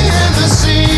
in the sea.